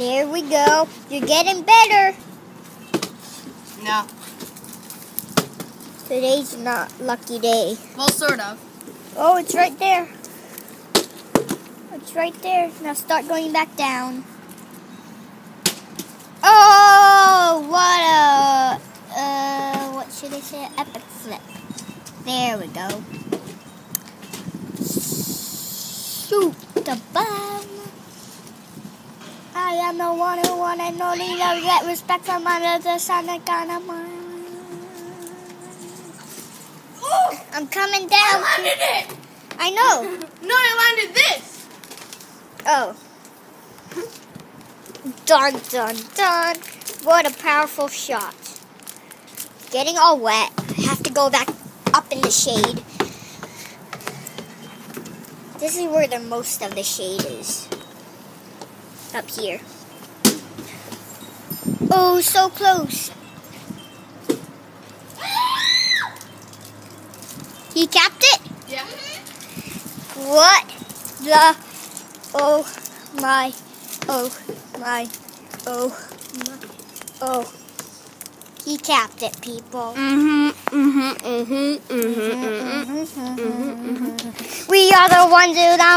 There we go. You're getting better. No. Today's not lucky day. Well, sort of. Oh, it's right there. It's right there. Now start going back down. Oh, what a, uh, what should I say? Epic flip. There we go. Shoot the bomb. Am the one who want and only to get respect from under the sun and gonna I'm coming down. I landed it! I know. No, I landed this! Oh. Dun dun dun. What a powerful shot. Getting all wet. Have to go back up in the shade. This is where the most of the shade is. Up here. Oh, so close. He capped it? Yeah. What the? Oh my! Oh my! Oh my! Oh! He capped it, people. Mm-hmm, mm-hmm, mm-hmm, mm-hmm, mm-hmm. We are the ones who ma